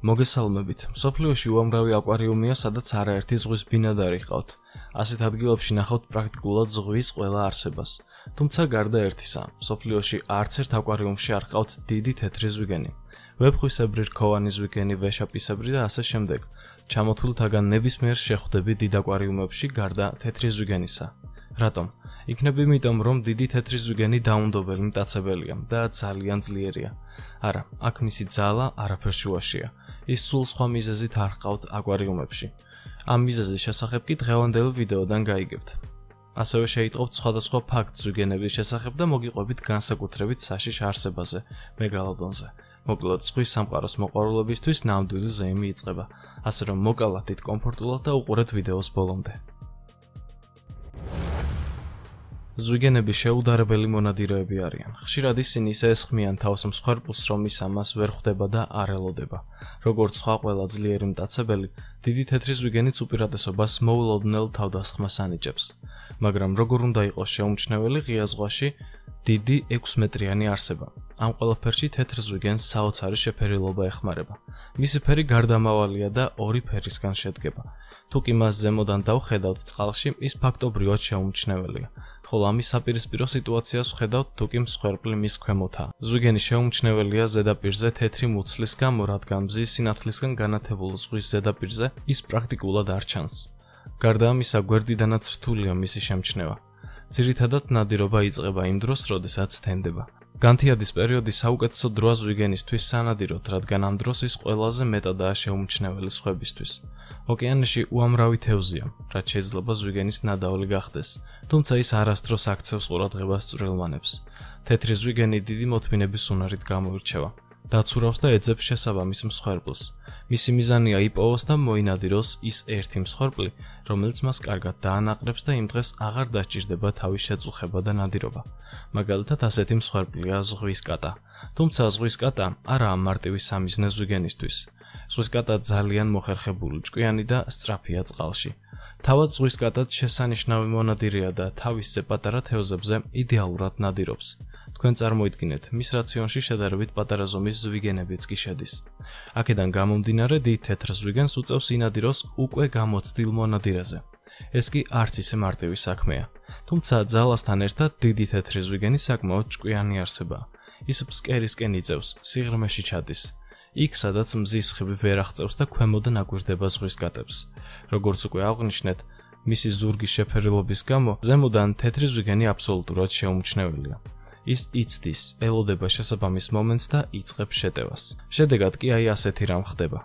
მოგესალმებით. სოფლიოში უამრავი აკვარიუმია, სადაც არაერთი ზღვის ბინადარი ყავთ. ასეთ ადგილებში ნახავთ პრაქტიკულად ზღვის ყველა არსებას. თუმცა გარდა ერთისა, სოფლიოში არც ერთ აკვარიუმში არ ყავთ დიდი თეთრი ზვიგენი. ვებხვისებრი რქოვანი ზვიგენი, ვეშაპისებრი და ასე შემდეგ. ჩამოთვლითაგან ნებისმიერ შეხვდები დიდ აკვარიუმებში გარდა თეთრი ზვიგენისა. რატომ? იქნებ იმიტომ, რომ დიდი თეთრი ზვიგენი დაუნდობელი მტაცებელია და ძალიან ძლიერია. არა, აქ მისი ძალა არაფერ შუაშია. ის სულ სხვა მიზეზით არ ყავთ აკვარიუმებში. ამ მიზეზის შესახებ კი დღევანდელ ვიდეოდან გაიგებთ. ასევე შეიტყობთ სხვადასხვა ფაქტს ზვიგენების შესახებ და მოგიყვებით განსაკუთრებით საშიშ არსებაზე, მეგალოდონზე. მოკლედ, ზღვის სამყაროს მოყვარულებისთვის ნამდვილი ზეიმი იწყება. ასე რომ მოკალათით კომფორტულად და უყურეთ ვიდეოს ბოლომდე. ზვიგენები შეუდარებელი მონადირეები არიან. ხშირად ისინი ისე ესხმიან თავს მსხვერპლს, რომ ის ამას ვერ ხვდება და არ ელოდება. როგორც სხვა ყველა ძლიერი მტაცებელი, დიდი თეთრი ზვიგენიც უპირატესობას მოულოდნელ თავდასხმას ანიჭებს. მაგრამ როგორ უნდა იყოს შეუმჩნეველი ღია ზღვაში დიდი 6 მეტრიანი არსება. ამ ყველაფერში თეთრ ზვიგენს საოცარი შეფერილობა ეხმარება. მისი ფერი გარდამავალია და ორი ფერისგან შედგება. თუ კი მას ზემოდან დავხედავთ წყალში, ის ფაქტობრივად შეუმჩნეველია. ხოლო ამის საპირისპირო სიტუაციას ვხედავთ თუ კი მსხვერპლი მის ქვემოთა. ზვიგენი შეუმჩნეველია ზედაპირზე თეთრი მუცლის გამო, რადგან მზის სინათლისგან განათებულ ზღვის ზედაპირზე ის პრაქტიკულად არ ჩანს. გარდა ამისა, გვერდიდანაც რთულია მისი შემჩნევა. ძირითადად ნადირობა იწყება იმ დროს, როდესაც თენდება. განთიადის პერიოდი საუკეთესო დროა ზვიგენისთვის სანადიროთ, რადგან ამ დროს ის ყველაზე მეტადაა შეუმჩნეველი სხვებისთვის. ოკეანეში უამრავი თევზია, რაც შეიძლება ზვიგენის ნადავლი გახდეს, თუმცა ის არასდროს აქცევს ყურადღებას წვრილმანებს. თეთრი ზვიგენი დიდი მოთმინების უნარით გამოირჩევა. დაცურავს და ეძებს შესაბამის მსხვერპლს. მისი მიზანია იპოვოს და მოინადიროს ის ერთი მსხვერპლი, რომელიც მას კარგად დაანაყრებს და იმ დღეს აღარ დაჭირდება თავის შეწუხება და ნადირობა. მაგალითად, ასეთი მსხვერპლია ზღვის კატა. თუმცა ზღვის კატა არაა მარტივი სამიზნე ზვიგენისთვის. ზღვის კატა ძალიან მოხერხებული, ჭკვიანი და სწრაფია წყალში. თავად ზღვის კატად შესანიშნავი მონადირეა და თავისზე პატარა თევზებზე იდეალურად ნადირობს. თქვენ წარმოიდგინეთ, მის რაციონში შედარებით პატარა ზომის ზვიგენებიც კი შედის. აქედან გამომდინარე, დიდ თეთრ ზვიგენს უწევს ინადიროს უკვე გამოცდილ მონადირეზე. ეს კი არც ისე მარტივი საქმეა. თუმცა ძალასთან ერთად დიდი თეთრი ზვიგენი საკმაოდ ჭკვიანი არსებაა. ის ფსკერისკენ იწევს, სიღრმეში ჩადის, იქ სადაც მზის ხიბი ვერ აღწევს და ქვემოდან აგვირდება ზღვის კატებს. როგორც უკვე აღნიშნეთ, მისი ზურგის შეფერილობის გამო ზემოდან თეთრი ზვიგენი აბსოლუტურად შეუმჩნეველია. ის იცდის, ელოდება შესაბამის მომენტს და იწყებს შეტევას. შედეგად კი აი ასეთი რამ ხდება.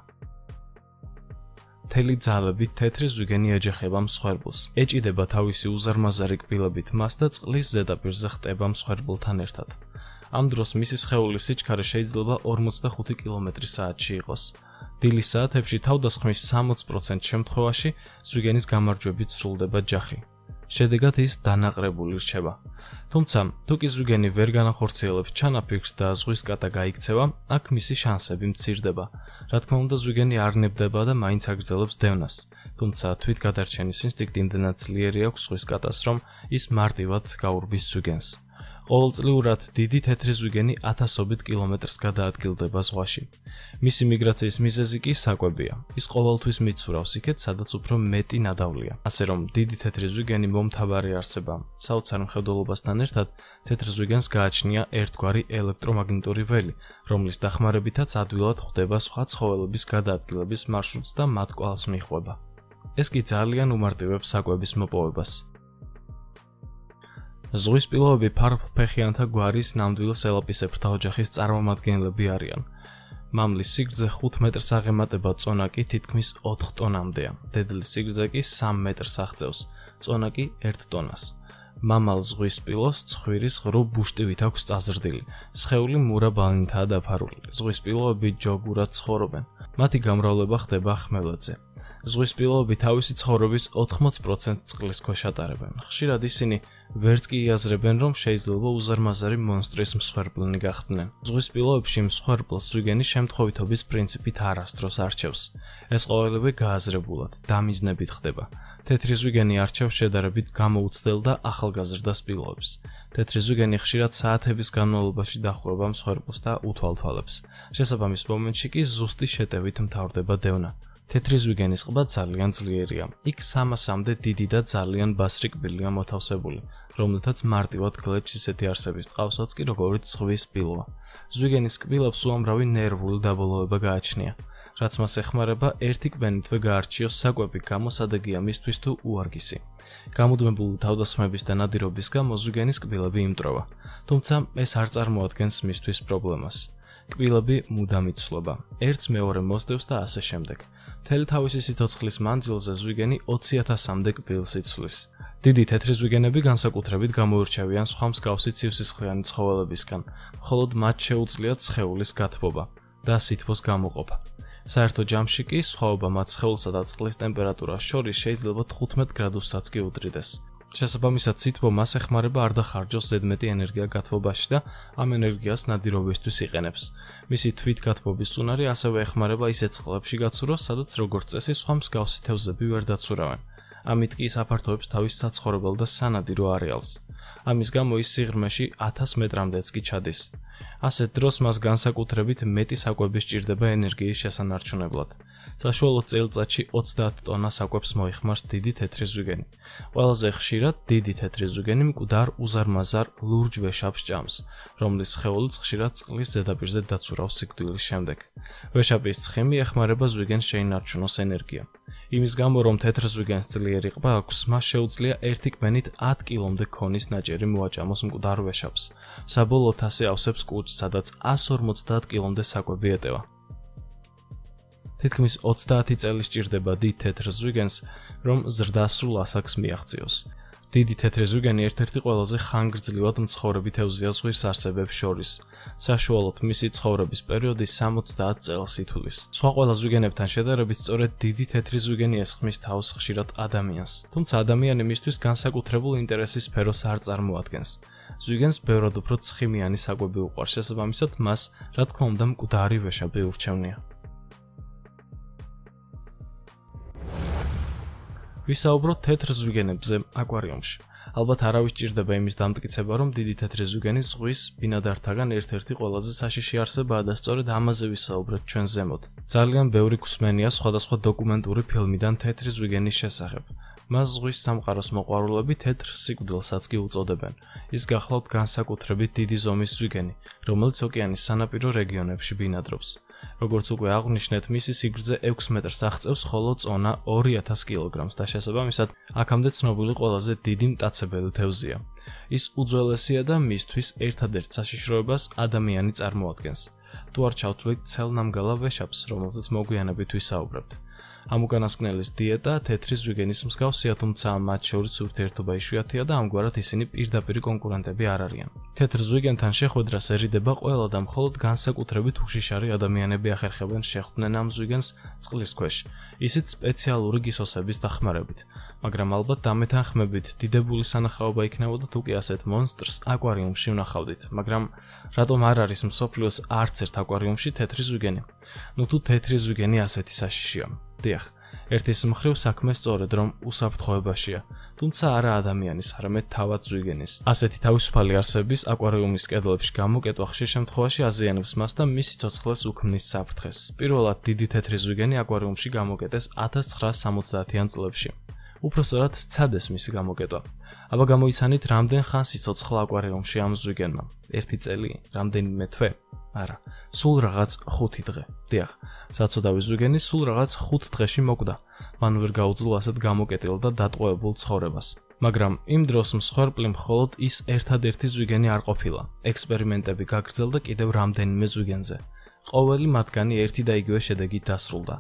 თელი ძალებით თეთრი ზვიგენი ეჯახება მსხვერპლს. ეჭიდება თავისი უზარმაზარი კბილებით მას და წყლის ზედაპირზე ხტება მსხვერპლთან ერთად. ამ დროს მისი სხეულის სიჩქარე შეიძლება 45 კმ/სთ-ში იყოს. დილის საათებში თავდასხმის 60% შემთხვევაში ზვიგენის გამარჯვებით სრულდება ჯახი. შედეგად ის დანაყრებული რჩება. თუმცა, თუ კი ზვიგენი ვერ განახორციელებს ჩანაფიქრს და ზღვის კატა გაიქცევა, აქ მისი შანსები მცირდება. რა თქმა უნდა, ზვიგენი არ ნებდება და მაინც აგრძელებს დევნას. თუმცა, თვითგადარჩენის ინსტინქტი იმდენად ძლიერი აქვს ზღვის კატას, რომ ის მარტივად გაურბის ზვიგენს. ყოველწლიურად დიდი თეთრი ზვიგენი ათასობით კილომეტრს გადაადგილდება ზღვაში. მისი მიგრაციის მიზეზი კი საკვებია. ის ყოველთვის მიცურავს იქეთ, სადაც უფრო მეტი ნადავლია. ასე რომ, დიდი თეთრი ზვიგენი მომთაბარე არსება. საოცარ მხედველობასთან ერთად, თეთრ ზვიგენს გააჩნია ერთგვარი ელექტრომაგნიტური ველი, რომლის დახმარებითაც ადვილად ხვდება სხვა ცხოველების გადაადგილების მარშრუტს და მათ კვალს მიხვება. ეს კი ძალიან უმარტივებს საკვების მოპოვებას. ზღვის პილოები ფარფლფეხიანთა გვარის ნამდვილ სელაპისებრთა ოჯახის წარმომადგენლები არიან. მამლის სიგრძე 5 მეტრს აღემატება, წონა კი თითქმის 4 ტონამდეა. დედლის სიგრძე კი 3 მეტრს აღწევს, წონა კი 1 ტონას. მამალ ზღვის პილოს ცხვირის ღრუ ბუშტივით აქვს წაზრდილი. სხეული მურა ბალნითაა დაფარული. ზღვის პილოები ჯოგურად ცხოვრობენ. მათი გამრავლება ხდება ხმელეთზე. ზღვის პილოები თავისი ცხოვრების 80% წყლის ქვეშ ატარებენ. ხშირად ისინი ვერც კი იაზრებენ, რომ შეიძლება უზარმაზარი მონსტრის მსხვერპლნი გახდნენ. ზღვის პილოებში მსხვერპლს ზვიგენის შემთხვევითობის პრინციპით არასდროს არჩევს. ეს ყოველივე გააზრებულად, დამიზნებით ხდება. თეთრი ზვიგენი არჩევს შედარებით გამოუცდელ და ახალგაზრდა სპილოებს. თეთრი ზვიგენი ხშირად საათების განმავლობაში დახურება მსხვერპლს და უთვალთვალებს. შესაბამის მომენტში კი ზუსტი შეტევით მთავრდება დევნა. თეთრი ზვიგენის ყბა ძალიან ძლიერია. იქ 300-მდე დიდი და ძალიან ბასრი კბილია მოთავსებული, რომელთაც მარტივად გლეჩს ისეთი არსების ტყავსაც კი როგორც ზღვის სპილვა. ზვიგენის კბილებს უამრავი ნერვული დაბოლოება გააჩნია. რაც მას ეხმარება ერთი კბენითვე გაარჩიოს საკვები გამოსადეგია მისთვის თუ უარგისი. გამუდმებული თავდასხმების და ნადირობის გამო ზვიგენის კბილები იმტროვა, თუმცა ეს არ წარმოადგენს მისთვის პრობლემას. კბილები მუდამ იცვლება, ერთს მეორე მოსდევს და ასე შემდეგ. მთელი თავისი სიცოცხლის მანძილზე ზვიგენი 20000-მდე კბილს იცვლის. დიდი თეთრი ზვიგენები განსაკუთრებით გამოირჩევიან სხვა მსგავსი ცივსისხლიანი ცხოველებისგან, მხოლოდ მათ შეუძლიათ სხეულის გათბობა და სითბოს გამოყოფა. საერთო ჯამში კი სხვაობა მათ სხეულსა და წყლის ტემპერატურას შორის შეიძლება 15 გრადუსსაც კი უდრიდეს. შესაბამისად, სითბო მას ეხმარება არ დახარჯოს ზედმეტი ენერგია გათბობაში და ამ ენერგიას ნადირობისთვის იყენებს. მისი თვითგათბობის წუნარი ასევე ეხმარება ისეთ წყლებში გაცუროს, სადაც როგორც წესი სხვა მსგავსი თევზები ვერ დაცურავენ. ამით კი ის აფართოებს თავის საცხოვრებელ და სანადირო არეალს. ამის გამო ის სიღრმეში 1000 მეტრამდეც კი ჩადის. ასეთ დროს მას განსაკუთრებით მეტი საკვები სჭირდება ენერგიის შესანარჩუნებლად. საშუალო წელიწადში 30 ტონა საკვებს მოიხმარს დიდი თეთრი ზვიგენი. ყველაზე ხშირად დიდი თეთრი ზვიგენი მკვდარ უზარმაზარ ლურჯ ვეშაპს ჭამს, რომლის სხეულიც ხშირად წყლის ზედაპირზე დაცურავს სიკვდილის შემდეგ. ვეშაპის ცხიმი ეხმარება ზვიგენს შეინარჩუნოს ენერგია. იმის გამო რომ თეთრ ზვიგენს ძლიერი ყბა აქვს, მას შეუძლია ერთი კბენით 10 კილომდე ქონის ნაჭერი მოაჭამოს მკვდარ ვეშაპს. საბოლოოდ ასე ავსებს კუჭს, სადაც 150 კილომდე საკვები ეტევა. თითქმის 30 წელი სჭირდება დიდ თეთრ ზვიგენს, რომ ზრდასრულ ასაკს მიაღწიოს. დიდი თეთრი ზვიგენი ერთ-ერთი ყველაზე ხანგრძლივად მცხოვრები თევზია ზღვის არსებებს შორის. საშუალოდ მისი ცხოვრების პერიოდი 70 წელს ითვლის. სხვა ყველა ზვიგენებთან შედარებით სწორედ დიდი თეთრი ზვიგენი ესხმის თავს ხშირად ადამიანს. თუმცა ადამიანი მისთვის განსაკუთრებულ ინტერესის სფეროს არ წარმოადგენს. ზვიგენს ბევრად უფრო ცხიმიანი საკვები უყვარს, შესაბამისად მას, რა თქმა უნდა, მკვდარი ვეშაპი ურჩევნია. ვისაუბროთ თეთრ ზვიგენებზე აკვარიუმში. ალბათ არავის ჭირდება იმის დამტკიცება, რომ დიდი თეთრი ზვიგენი ზღვის ბინადართაგან ერთ-ერთი ყველაზე საშიში არსებაა და სწორედ ამაზე ვისაუბრეთ ჩვენ ზემოთ. ძალიან ბევრი გსმენია სხვადასხვა დოკუმენტური ფილმიდან თეთრი ზვიგენის შესახებ. მას ზღვის სამყაროს მოყვარულები თეთრ სიკვდილსაც კი უწოდებენ. ის გახლავთ განსაკუთრებით დიდი ზომის ზვიგენი, რომელიც ოკეანის სანაპირო რეგიონებში ბინადრობს. როგორც უკვე აღვნიშნეთ, მისი სიგრძე 6 მეტრს აღწევს, ხოლო წონა 2000 კილოგრამს და შესაბამისად, აქამდე ცნობილი ყველაზე დიდი მტაცებელი თევზია. ის უძველესია და მისთვის ერთადერთ საშიშროებას ადამიანი წარმოადგენს. თუ არ ჩავთვლით ცელნამგალა ვეშაპს, რომელზეც მოგვიანებით ვისაუბრებთ. ამ უკანასკნელის დიეტა თეთრი ზვიგენის მსგავსია, თუმცა მათ შორის ურთიერთობა იშვიათია და ამგვარად ისინი პირდაპირ კონკურენტები არ არიან. თეთრ ზვიგენთან შეხვედრას ერიდება ყველა და მხოლოდ განსაკუთრებით უშიშარი ადამიანები ახერხებენ შეხვდნენ ამ ზვიგენს წყლის ქვეშ, ისიც სპეციალური გისოსების დახმარებით. მაგრამ ალბათ დამეთანხმებით დიდებული სანახაობა იქნებოდა თუ კი ასეთ მონსტრს აკვარიუმში ვნახავდით, მაგრამ რატომ არ არის მსოფლიოს არც ერთ აკვარიუმში თეთრი ზვიგენი? ნუ თუ თეთრი ზვიგენი ასეთი საშიშია, დიახ, ერთის მხრივ საქმე სწორედ რომ უსაფრთხოებაშია, თუმცა არა ადამიანის, არამედ თავად ზვიგენის. ასეთი თავისუფალი არსების აკვარიუმის კედლებში გამოკეტვა ხშირ შემთხვევაში აზიანებს მას და მის სიცოცხლეს უქმნის საფრთხეს. პირველად დიდი თეთრი ზვიგენი აკვარიუმში გამოკეტეს 1970-იან წლებში. უпроსტორად სცადეს მისი გამოკეტვა. აბა გამოიცანით, რამდენ ხანს იცოცხლა აკვარიუმში ამ ზვიგენმა. ერთი წელი, რამდენიმე თვე? არა, სულ რაღაც 5 დღე. დიახ, საწოდავი ზვიგენი სულ რაღაც 5 დღეში მოკვდა. მან ვერ გაუძლო ასეთ გამოკეტილ და დატყვევებულ ცხოვრებას. მაგრამ იმ დროს მსხვერპლი მხოლოდ ის ერთადერთი ზვიგენი არ ყოფილა. ექსპერიმენტები გაგრძელდა კიდევ რამდენიმე ზვიგენზე. ყოველი მათგანი ერთი და იგივე შედეგით დასრულდა.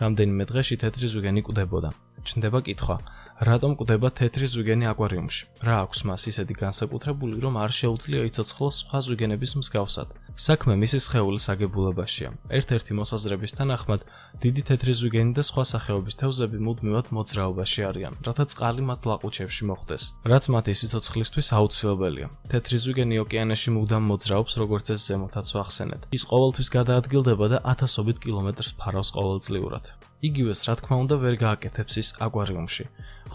რამდენიმე დღეში თეთრი ზვიგენი კვდებოდა. ჩნდება კითხვა: რატომ კვდება თეთრი ზვიგენი აკვარიუმში? რა აქვს მას ისეთი განსაკუთრებული, რომ არ შეუძლია იცოცხლოს სხვა ზვიგენების მსგავსად? საქმე მისი სხეულის აგებულებაშია. ერთ-ერთი მოსაზრების თანახმად, დიდი თეთრი ზვიგენი და სხვა სახეობის თევზები მუდმივად მოძრაობაში არიან, რათა წყალი მათ ლაყუჩებში მოხვდეს, რაც მათი სიცოცხლისთვის აუცილებელია. თეთრი ზვიგენი ოკეანეში მუდამ მოძრაობს, როგორც ეს ზემოთაც ვახსენეთ. ის ყოველთვის გადაადგილდება და ათასობით კილომეტრს ფარავს ყოველწლიურად. იგივეს რა თქმა უნდა ვერ გააკეთებს ის აკვარიუმში.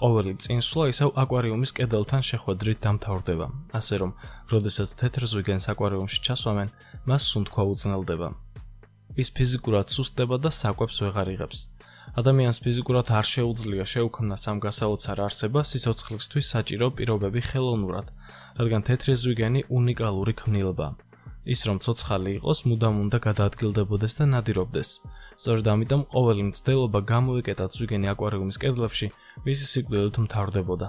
ყოველი წინსვლა ისევ აკვარიუმის კედელთან შეხვედრით დამთავრდება, ასე რომ, როდესაც თეთრ ზვიგენს აკვარიუმში ჩასვამენ, მას სუნთქვა უძნელდება. ის ფიზიკურად სუსტდება და საკვებს ვეღარ იღებს. ადამიანს ფიზიკურად არ შეუძლია შეუქმნას ამ გასაოცარ არსებას სიცოცხლისთვის საჭირო პირობები ხელოვნურად, რადგან თეთრი ზვიგენი უნიკალური ქმნილებაა. ის რომ ცოცხალი იყოს, მუდამ უნდა გადაადგილდებოდეს და ნადირობდეს. სწორედ ამიტომ ყოველი მცდელობა გამოიკეტა ზვიგენი აკვარიუმის კედლებში, მისი სიკვდილით მთავრდებოდა.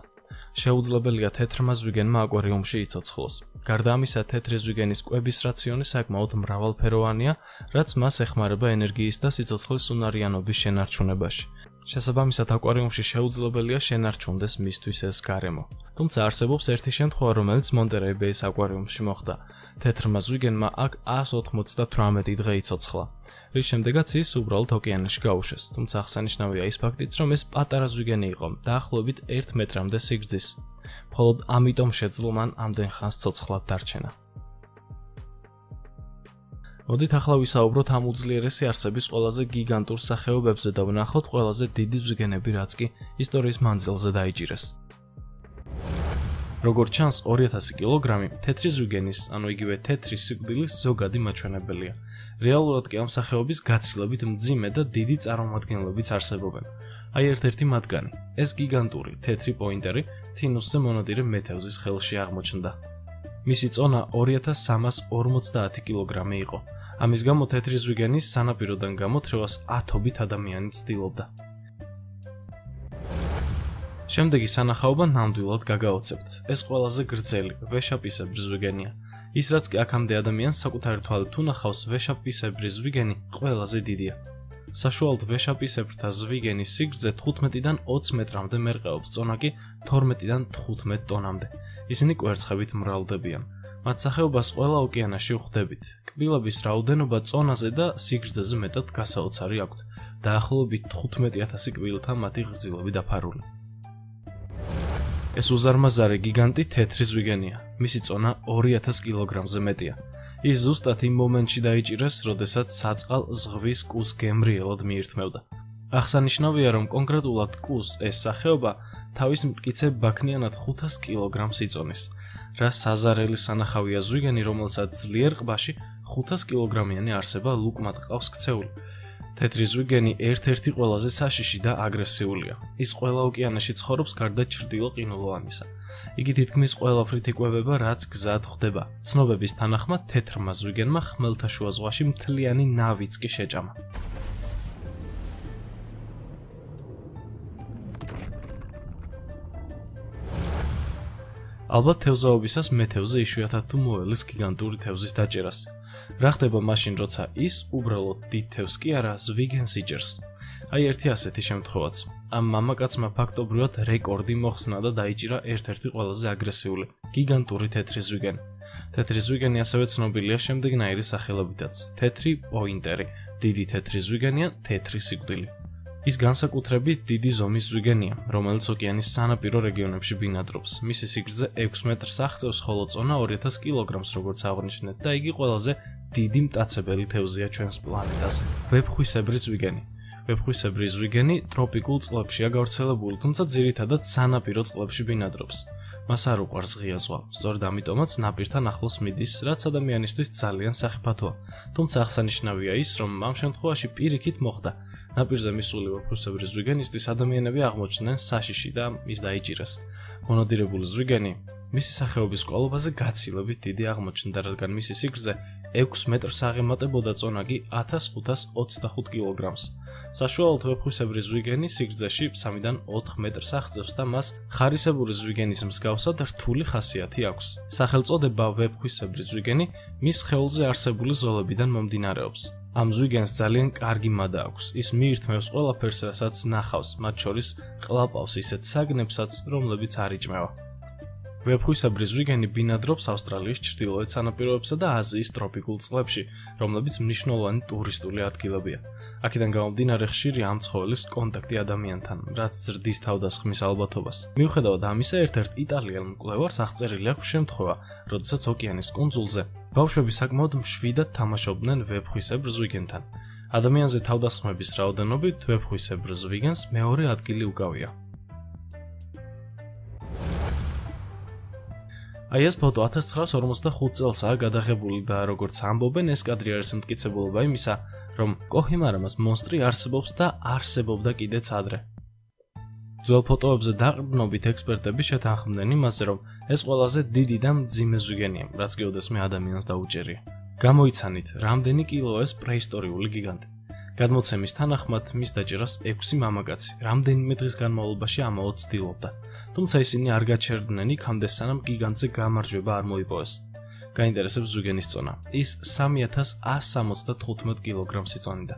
შეუძლებელია თეთრმა ზვიგენმა აკვარიუმში იცოცხლოს. გარდა ამისა, თეთრი ზვიგენის კვების რაციონი საკმაოდ მრავალფეროვანია, რაც მას ეხმარება ენერგიის და სიცოცხლის უნარიანობის შენარჩუნებაში. შესაბამისად, აკვარიუმში შეუძლებელია შენარჩუნდეს მისთვის ეს გარემო. თუმცა არსებობს ერთი შემთხვევა, რომელიც მონტერეი ბეის აკვარიუმში მოხდა. თეთრმა ზვიგენმა აქ 198 დღე იცოცხლა. რის შემდეგაც ის უბრალოდ ოკეანეში გაუშვეს. თუმცა აღსანიშნავია ის ფაქტიც, რომ ეს პატარა ზვიგენი იყო, დაახლოებით 1 მეტრამდე სიგრძის. მხოლოდ ამიტომ შეძლო მან ამდენ ხანს ცოცხლად დარჩენა. მოდით ახლა ვისაუბროთ ამ უძლიერესი არსების ყველაზე გიგანტურ სახეობებზე და ვნახოთ ყველაზე დიდი ზვიგენები, რაც კი ისტორიის მანძილზე დაიჭირეს. როგორც ჩანს 2000 კილოგრამი თეთრი ზვიგენის, ანუ იგივე თეთრი სიკვდილის ზოგადი მაჩვენებელია. რეალურად კი ამ სახეობის გაცილებით მძიმე და დიდი წარმომადგენლებიც არსებობენ. აი ერთ-ერთი მათგანი, ეს გიგანტური თეთრი პოინტერი თინუსზე მონადირე მეთევზის ხელში აღმოჩნდა. მისი წონა 2350 კილოგრამი იყო. ამის გამო თეთრი ზვიგენის სანაპიროდან გამოთრევას ათობით ადამიანი ცდილობდა. შემდეგი სანახაობა ნამდვილად გაგაოცებთ. ეს ყველაზე გრძელი ვეშაპისებრი ზვიგენია. ის რაც კი აქამდე ადამიანს საკუთარი თვალით უნახავს, ვეშაპისებრი ზვიგენი ყველაზე დიდია. საშუალოდ ვეშაპისებრთა ზვიგენის სიგრძე 15-დან 20 მეტრამდე მერყეობს, წონა კი 12-დან 15 ტონამდე. ისინი კვერცხებით მრავლდებიან. მათ სახეობას ყველა ოკეანეში ვხვდებით. კბილების რაოდენობა წონაზე და სიგრძეზე მეტად გასაოცარი აქვთ. დაახლოებით 15000 კბილთან მათი ღრძლები დაფარული. ეს უზარმაზარი გიგანტი თეთრი ზვიგენია. მისი წონა 2000 კილოგრამზე მეტია. ის ზუსტად იმ მომენტში დაიჭირეს, როდესაც საწყალ ზღვის კუს გემრიელად მიირთმევდა. აღსანიშნავია, რომ კონკრეტულად კუს ეს სახეობა თავის მტკიცე ბაქნიანად 500 კილოგრამს იწონის, რა საზარელი სანახავია ზვიგენი, რომელსაც ძლიერ ყბაში 500 კილოგრამიანი არსება ლუკმად ყავს ქცეული. თეთრი ზვიგენი ერთ-ერთი ყველაზე საშიში და აგრესიულია. ის ყველა ოკეანეში ცხოვრობს გარდა ჩრდილო ყინულოვანისა. იგი თითქმის ყველაფრით იკვებება, რაც გზად ხვდება. ცნობების თანახმად თეთრმა ზვიგენმა ხმელთაშუა ზღვაში მთლიანი ნავიც კი შეჭამა. ალბათ თევზაობისას მეთევზე იშვიათად თუ მოელის გიგანტური თევზის დაჭერას. რა ხდება მაშინ, როცა ის უბრალოდ დიდ თევზს კი არა, ზვიგენს იჭერს? აი ერთი ასეთი შემთხვევაც. ამ მამაკაცმა ფაქტობრივად რეკორდი მოხსნა და დაიჭირა ერთ-ერთი ყველაზე აგრესიული, გიგანტური თეთრი ზვიგენი. თეთრი ზვიგენი ასევე ცნობილია შემდეგნაირი სახელობითაც: თეთრი პოინტერი, დიდი თეთრი ზვიგენია, თეთრი სიკვდილი. ის განსაკუთრებით დიდი ზომის ზვიგენია, რომელიც ოკეანის სანაპირო რეგიონებში ბინადრობს. მისი სიგრძე 6 მეტრს აღწევს, ხოლო წონა 2000 კილოგრამს, როგორც აღნიშნეთ, და იგი ყველაზე დიდი მტაცებელი თევზია ჩვენს პლანეტაზე. ვებხვისებრი ზვიგენი. ვებხვისებრი ზვიგენი ტროპიკულ წყლებშია გავრცელებული, თუმცა ძირითადად სანაპირო წყლებში ბინადრობს. მას არ უყვარს ღია ზღვა. სწორედ ამიტომაც ნაპირთან ახლოს მიდის, რაც ადამიანისთვის ძალიან სახიფათოა. თუმცა აღსანიშნავია ის, რომ ამ შემთხვევაში პირიქით მოხდა. ნაპირზე მისული ვებხვისებრი ზვიგენისთვის ადამიანები აღმოჩნდნენ საშიში და ის დაიჭირეს. მონადირებული ზვიგენი მისი სახეობის კვალობაზე გაცილებით დიდი აღმოჩნდა, რადგან მისი სიგრძე 6 მეტრს აღემატებოდა წონა კი 1525 კილოგრამს. საშუალოდ ვეფხვისებრი ზვიგენი სიგრძეში 3-დან 4 მეტრს აღწევს და მას ხარისებური ზვიგენის მსგავსად რთული ხასიათი აქვს. სახელწოდება ვეფხვისებრი ზვიგენი მის ხეულზე არსებული ზოლებიდან მომდინარეობს. ამ ზვიგენს ძალიან კარგი მადა აქვს. ის მიირთმევს ყველაფერს, რასაც ნახავს, მათ შორის ყლაპავს ისეთ საგნებსაც, რომლებიც არ იჭმევა. ვეფხვისებრი ზვიგენი ბინადრობს ავსტრალიის ჩრდილოეთ სანაპიროებსა და აზიის ტროპიკულ წყლებში, რომლებიც მნიშვნელოვანი ტურისტული ადგილებია. აქედან გამომდინარე ხშირია ამ ცხოველის კონტაქტი ადამიანთან, რაც ზრდის თავდასხმის ალბათობას. მიუხედავად ამისა, ერთ-ერთ იტალიელ მკვლევარს აღწერილი აქვს შემთხვევა, როდესაც ოკეანის კუნძულზე ბავშვები საკმაოდ მშვიდად თამაშობდნენ ვეფხვისებრ ზვიგენთან. ადამიანზე თავდასხმების რაოდენობით ვებხვისებრ ზვიგენს მეორე ადგილი უკავია. აი ეს ფოტო 1945 წელსაა გადაღებული და როგორც ამბობენ, ეს კადრი არის მტკიცებულობა იმისა, რომ კოჰიმარამას მონსტრი არსებობს და არსებობდა კიდეც ადრე. ძველ ფოტოებზე დაყრდნობით ექსპერტები შეთანხმდნენ იმაზე, რომ ეს ყველაზე დიდი და მძიმე ზვიგენია, რაც კი ოდესმე ადამიანს დაუჭერია. გამოიცანით, რამდენი კილოა ეს პრეისტორიული გიგანტი. გადმოცემის თანახმად, მის დაჭერას 6 მამაკაცი რამდენიმე დღის განმავლობაში ამაოდ ცდილობდა. თუმცა ისინი არ გაჩერდნენ იქამდე, სანამ გიგანტზე გამარჯვება არ მოიპოვეს. გაინტერესებს ზვიგენის წონა. ის 3175 კილოგრამს იწონიდა.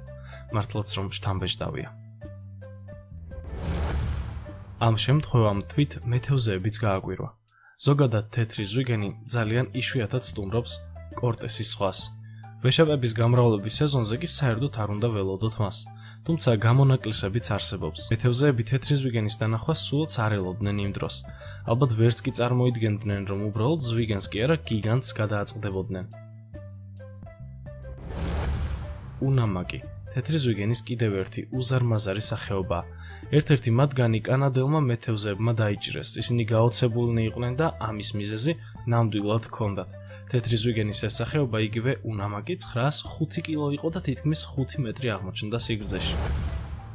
მართლაც რომ შთამბეჭდავია. ამ შემთხვევამ თვით მეთევზეებიც გააკვირვა. ზოგადად თეთრი ზვიგენი ძალიან იშვიათად სტუმრობს კორტესის სხვას. ვეშაპების გამრავლების სეზონზე კი საერთოდ არ უნდა ველოდოთ მას. თუმცა გამონაკლისებიც არსებობს. მეთევზეები თეთრი ზვიგენის დანახვას სულაც არ ელოდნენ იმ დროს. ალბათ ვერც კი წარმოიდგენდნენ, რომ უბრალოდ ზვიგენს კი არა გიგანტს გადააწყდებოდნენ. უნამაკი თეთრი ზვიგენის კიდევ ერთი უზარმაზარი სახეობაა. ერთ-ერთი მათგანი კანადელმა მეთევზეებმა დაიჭრეს. ისინი გაოცებულნი იყვნენ და ამის მიზეზი ნამდვილად ჰქონდათ. თეთრი ზვიგენის ეს სახეობა იგივე უნამაკი 905 კილო იყო და თითქმის 5 მეტრი აღმოჩნდა სიგრძეში.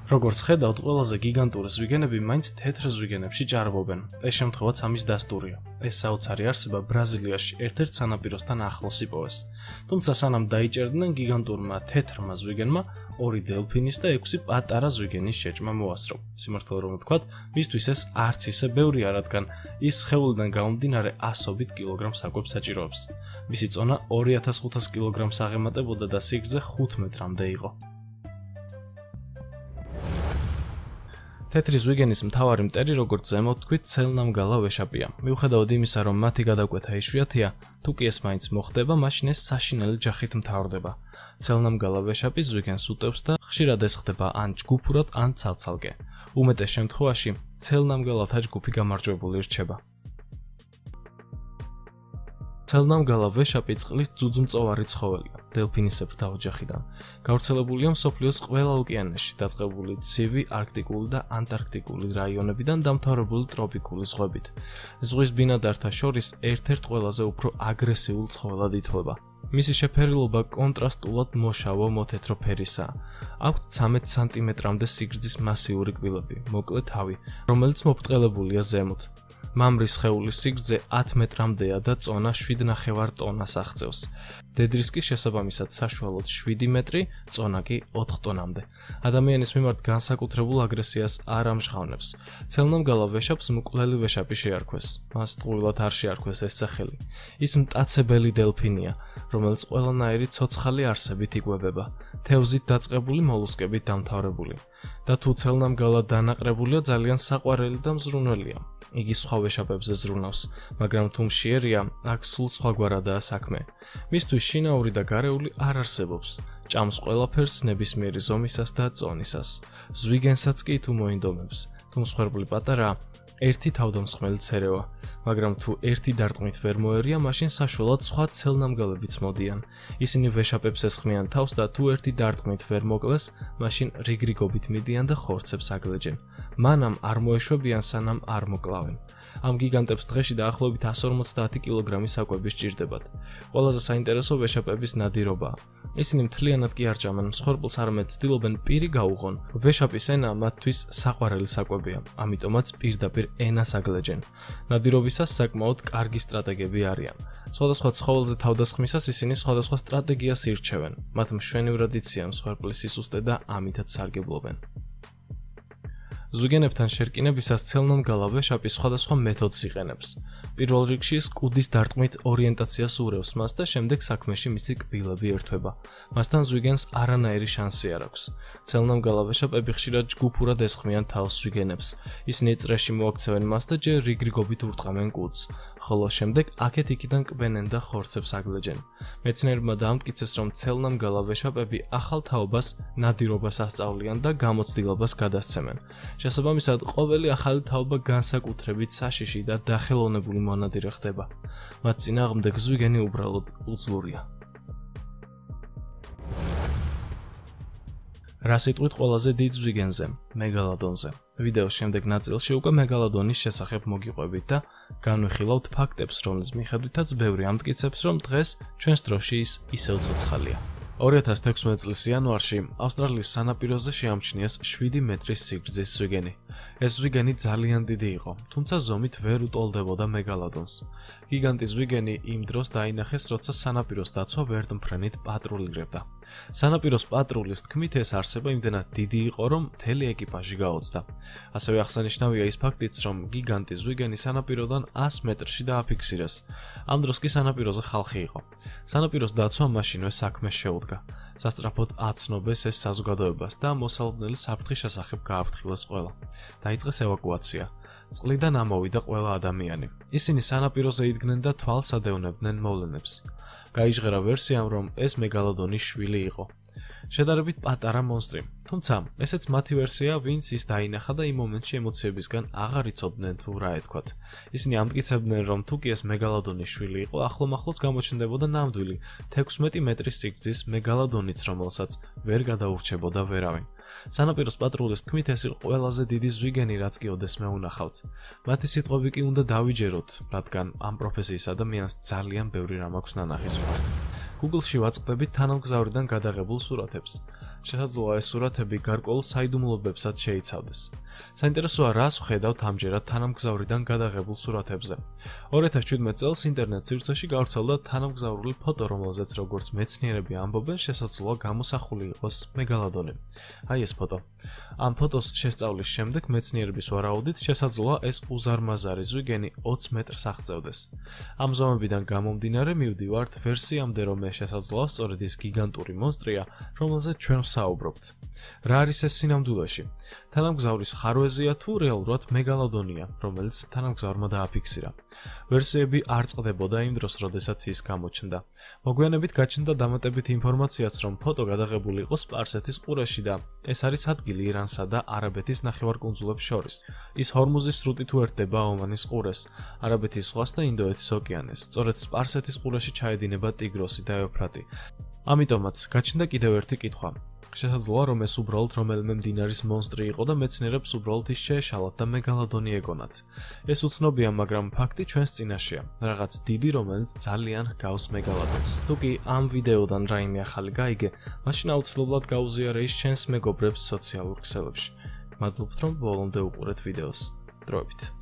როგორც ხედავთ, ყველაზე გიგანტური ზვიგენები მაინც თეთრ ზვიგენებში ჭარბობენ. ეს შემთხვევაც ამის დასტურია. ეს საოცარი არსება ბრაზილიაში ერთ-ერთ სანაპიროსთან ახლოს იპოვეს. თუმცა სანამ დაიჭერდნენ გიგანტურმა თეთრმა ზვიგენმა, ორი დელფინის და 6 პატარა ზვიგენის შეჭმა მოასწრო. სიმართლე რომ ვთქვათ, მისთვის ეს არც ისე ბევრი არ რადგან ის ხეულიდან გამომდინარე ასობით კილოგრამს აკვებს საჭიროებს. მისი წონა 2500 კილოგრამს აღემატებოდა და სიგრძე 5 მეტრამდე იყო. თეთრი ზვიგენის მთავარი მტერი, როგორც ზემოთ თქვით, ცელნამგალა ვეშაპია. მიუხედავად იმისა, რომ მათი გადაკვეთა იშვიათია, თუ კი ეს მაინც მოხდება, მაშინ ეს საშინელი ჯახით მთავრდება. ცელნამგალა ვეშაპი ზვიგენს უტევს და ხშირად ეს ხდება ან ჯგუფურად, ან ცალ-ცალკე. უმეტეს შემთხვევაში ცელნამგალათა ჯგუფი გამარჯვებული რჩება. ცელნამგალა ვეშაპი წყლის ძუძუმწოვარი ცხოველია, დელფინისებრთა ოჯახიდან. გავრცელებულია მსოფლიოს ყველა ოკეანეში, დაწყებული ცივი არქტიკული და ანტარქტიკული რაიონებიდან დამთავრებული ტროპიკული ზღვებით. ზღვის ბინადართა შორის ერთ-ერთ ყველაზე უფრო აგრესიულ ცხოველად ითვლება. მისი შეფერილობა კონტრასტულად მოშავო მოთეთრო ფერისაა. აქვს 13 სანტიმეტრამდე სიგრძის მასიური კბილები, მოკლე თავი, რომელიც მოფრთხელებულია ზემოთ. მამრის ხეულის სიგრძე 10 მეტრამდეა და წონა 7.5 ტონას აღწევს. დედრისკის შესაბამისად საშუალოდ 7 მეტრი, წონა კი 4 ტონამდე. ადამიანის მიმართ განსაკუთრებულ აგრესიას არ ამჟღავნებს. ცელნამგალა ვეშაპს მკვლელი ვეშაპი შეარქვეს. მას ტყუილად არ შეარქვეს ეს სახელი. ის მტაცებელი დელფინია, რომელიც ყველანაირი ცოცხალი არსებით იკვებება. თევზით დაწყებული მოლუსკებით დამთავრებული. და თუ ცელნამგალა დანაყრებულია ძალიან საყვარელი და მზრუნველია. იგი სხვა ვეშაპებზე ზრუნავს, მაგრამ თუ მშიერია, აქ სულ სხვაგვარადაა საქმე. მისთვის შინაური და გარეული არ არსებობს. ჭამს ყველაფერს ნებისმიერი ზომისას და წონისას. ზვიგენსაც კი თუ მოინდომებს, თუ მსხვერპლი პატარა, ერთი თავდამსხმელი ცერევა, მაგრამ თუ ერთი დარტყმით ვერ მოერია, მაშინ საშუალოდ სხვა ცელნამგალებიც მოდიან. ისინი ვეშაპებს ესხმიან თავს და თუ ერთი დარტყმით ვერ მოკლეს, მაშინ რიგრიგობით მიდიან და ხორცებს აგლეჯენ. მანამ არ მოეშვებიან სანამ არ მოკლავენ. ამ გიგანტებს დღეში დაახლოებით 150 კილოგრამის საკვები სჭირდებათ. ყველაზე საინტერესო ვეშაპების ნადირობაა. ისინი მთლიანად კი არ ჭამენ მსხვერპლს, არამედ ცდილობენ პირი გაუღონ. ვეშაპის ენა მათთვის საყვარელი საკვებია, ამიტომაც პირდაპირ ენას აგლეჯენ. ნადირობისას საკმაოდ კარგი სტრატეგები არიან. სხვადასხვა ცხოველზე თავდასხმისას ისინი სხვადასხვა სტრატეგიას ირჩევენ. მათ მშვენივრად იციან მსხვერპლის სისუსტე და ამითაც სარგებლობენ. ზუგენებთან შერკინებისას ცელნონ გალავე შაპის სხვადასხვა მეთოდს იყენებს. პირველ რიგში სკუდის დარტყმით ორიენტაციას ურევს მას და შემდეგ საქმეში მისი კბილები ერთვება. მასთან ზვიგენს არანაირი შანსი არ აქვს. ცელნონ გალავეშაპები ხშირად ჯგუფურად ესხმიან თავს ზვიგენებს. ისინი წრეში მოაქცევენ მას და ჯერ რიგრიგობით ურტყამენ კუდს. ხოლო შემდეგ აქეთ იქიდან კბენენ და ხორცებს აგლეჯენ. მეცნიერებმა დაამტკიცეს, რომ ცელნამ გალავეშაპები ახალ თაობას ნადირობას ასწავლიან და გამოცდილებას გადასცემენ. შესაბამისად, ყოველი ახალი თაობა განსაკუთრებით საშიში და დახელოვნებული მონადირე ხდება. მათ წინააღმდეგ ზვიგენი უბრალოდ უძლურია. რა სიტყვით ყველაზე დიდ ზვიგენზე, მეგალოდონზე. ვიდეოს შემდეგ ნაწილში უკვე მეგალოდონის შესახებ მოგიყვებით და განვიხილავთ ფაქტებს, რომლის მიხედვითაც ბევრი ამტკიცებს, რომ დღეს ჩვენს დროში ის ისევ ცოცხალია. 2016 წლის იანვარში ავსტრალიის სანაპიროზე შეამჩნიეს 7 მეტრის სიგრძის ზვიგენი. ეს ზვიგენი ძალიან დიდი იყო, თუმცა ზომით ვერ უტოლდებოდა მეგალოდონს. გიგანტი ზვიგენი იმ დროს დაინახეს, როცა სანაპიროს დაცვა ვერტმფრენით პატრულირებდა. სანაპიროს პატრულის თქმით ეს არსება იმდენად დიდი იყო, რომ მთელი ეკიპაჟი გაოცდა. ასევე აღსანიშნავია ის ფაქტიც, რომ გიგანტი ზვიგენი სანაპიროდან 100 მეტრში დააფიქსირეს. ამ დროს კი სანაპიროზე ხალხი იყო. სანაპიროს დაცვა მაშინვე საქმეს შეუდგა. სასტრაფოდ აცნობეს ეს საზოგადოებას და მოსალოდნელი საფრთხის შესახებ გააფრთხილეს ყველა. დაიწყეს ევაკუაცია. წყლიდან ამოვიდა ყველა ადამიანი. ისინი სანაპიროზე იდგნენ და თვალს ადევნებდნენ მოვლენებს. გაიჟღერა ვერსიამ, რომ ეს მეგალოდონის შვილი იყო. შედარებით პატარა მონსტრი. თუმცა, ესეც მათი ვერსია, ვინც ის დაინახა და იმ მომენტში ემოციებისგან აღარ იცოდნენ თუ რა ეთქვათ. ისინი ამტკიცებდნენ, რომ თუ კი ეს მეგალოდონის შვილი იყო, ახლომახლოს გამოჩნდებოდა ნამდვილი 16 მეტრის სიგრძის მეგალოდონიც, რომელსაც ვერ გადაურჩებოდა ვერავინ. სანაპიროს პატრულის თქმით ეს იყო ყველაზე დიდი ზვიგენი რაც კი ოდესმე უნახავთ. მათი სიტყვები კი უნდა დავიჯეროთ, რადგან ამ პროფესიის ადამიანს ძალიან ბევრი რამ აქვს ნანახი სხვა. Google-ში ვაწყდებით თანამგზავრიდან გადაღებულ სურათებს. შესაძლოა ეს სურათები გარკვეულ საიდუმლოებებსაც შეიცავდეს. საინტერესოა რას ხედავთ ამჯერად თანამგზავრიდან გადაღებულ სურათებზე. 2017 წელს ინტერნეტ სივრცეში გავრცელდა თანამგზავრული ფოტო, რომელზეც როგორც მეცნიერები ამბობენ, შესაძლოა გამოსახული იყოს მეგალოდონი. აი ეს ფოტო. ამ ფოტოს შესწავლის შემდეგ მეცნიერების ვარაუდით შესაძლოა ეს უზარმაზარი ზვიგენი 20 მეტრს აღწევდეს. ამ ზომებიდან გამომდინარე მივდივართ ვერსიამდე, რომ ეს შესაძლოა სწორედ ის გიგანტური მონსტრია, რომელზეც ჩვენ ვსაუბრობთ. რა არის ეს სინამდვილეში? თანამგზავრის ხარვეზია თუ რეალურად მეგალოდონია, რომელიც თანამგზავრმა დააფიქსირა. ვერსიები არ წყდებოდა იმ დროს, როდესაც ის გამოჩნდა. მოგვიანებით გაჩნდა დამატებით ინფორმაციაც, რომ ფოტო გადაღებული იყო სპარსეთის ყურეში და ეს არის ადგილი ირანსა და არაბეთის ნახევარკუნძულებს შორის. ის ჰორმუზის სრუტით უერთდება ომანის ყურეს, არაბეთის ზღვას და ინდოეთის ოკეანეს. სწორედ სპარსეთის ყურეში ჩაედინება ტიგროსი და ევფრატი. ამიტომაც გაჩნდა კიდევ ერთი კითხვა: შესაძლოა რომ ეს უბრალოდ რომელიმე მდინარის მონსტრი იყო და მეცნიერებს უბრალოდ ის შეეშალათ და მეგალოდონი ეგონათ. ეს უცნობია, მაგრამ ფაქტი ჩვენს წინაშეა. რაღაც დიდი, რომელიც ძალიან გავს მეგალოდონს. თუკი ამ ვიდეოდან რაიმე ახალი გაიგე, მაშინ აუცილებლად გაუზიარე ის ჩვენს მეგობრებს სოციალურ ქსელებში. მადლობთ რომ ბოლომდე უყურეთ ვიდეოს. დროებით.